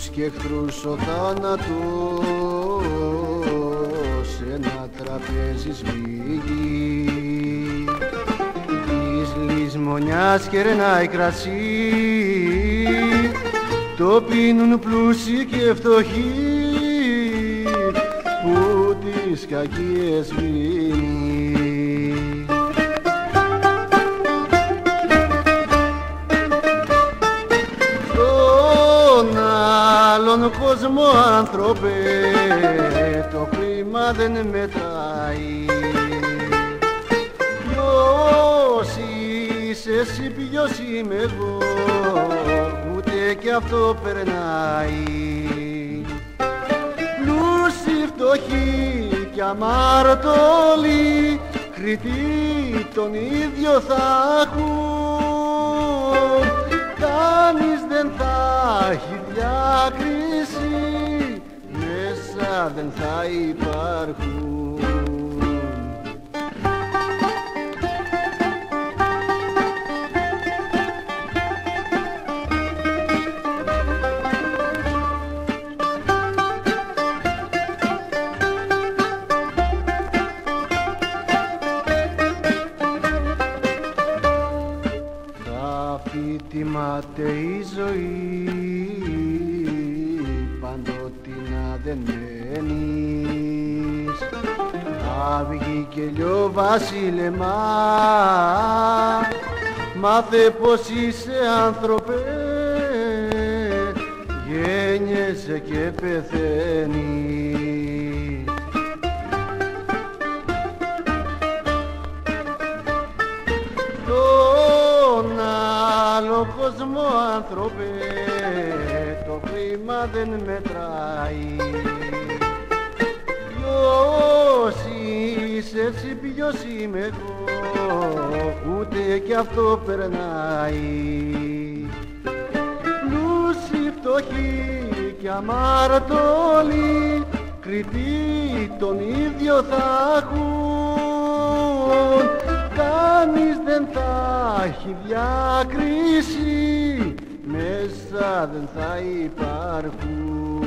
φίλους και να ο θάνατος. Ένα τραπέζι σμίγει της λησμονιάς κερνάει κρασί το πίνουν πλούσιοι και φτωχοί που τις κακίες μείνει. Κόσμο άνθρωπε το χρήμα δεν μετράει Ποιος είσαι εσύ ποιος είμαι εγώ ούτε κι αυτό περνάει. Πλούσιοι φτωχοί κι αμαρτωλοί Κριτή τον ίδιο θα έχουν Κανείς δεν θα έχει διάκριση Μέσα δεν θα υπάρχουν. Θα φυτιμάται η ζωή. παντοτινά δεν μένεις Αυγή και λιό βασίλεμα μάθε πως είσαι άνθρωπε. Γένιεσαι και πεθαίνεις. Τον άλλο κόσμο άνθρωπε το χρήμα δεν μετράει. Ποιος είσαι εσύ ποιος είμαι εγώ ούτε κι αυτό περνάει. Πλούσιοι φτωχοί κι αμαρτωλοί κριτή τον ίδιο θα έχουν κανείς δεν θα έχει διάκριση μέσα δεν θα υπάρχουν